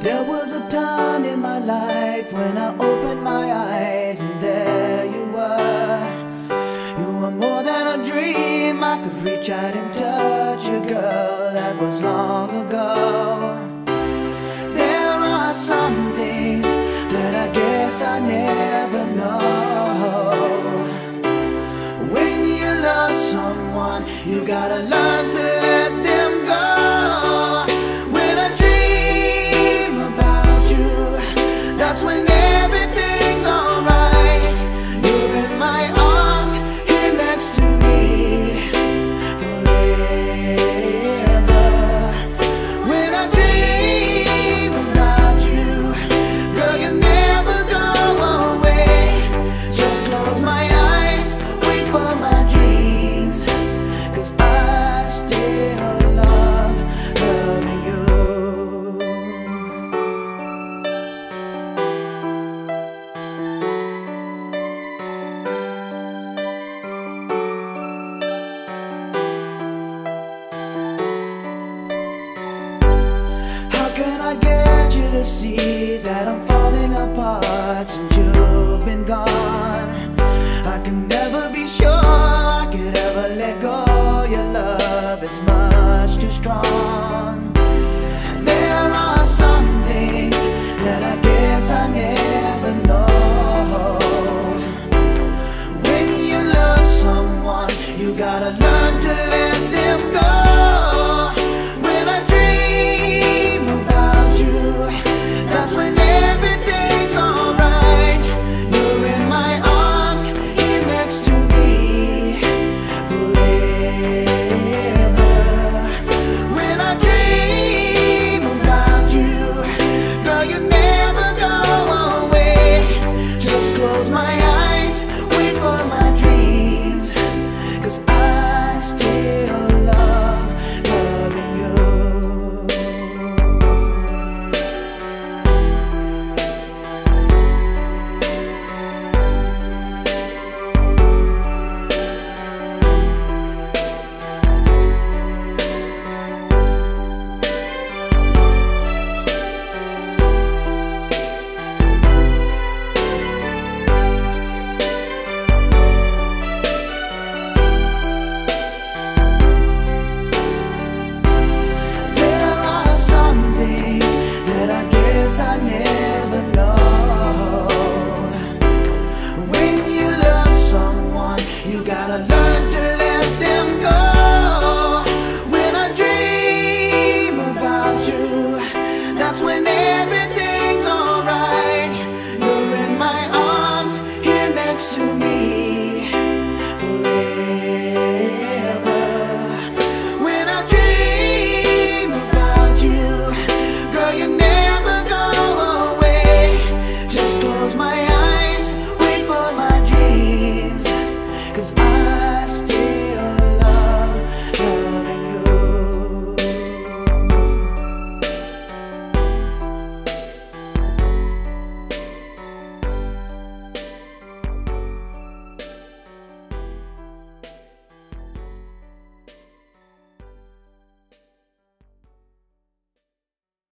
There was a time in my life when I opened my eyes and there you were. You were more than a dream. I could reach out and touch you, girl. That was long ago. There are some things that I guess I never know. When you love someone, you gotta learn see that I'm falling apart since you've been gone? Gotta learn to let them go. When I dream about you, that's when every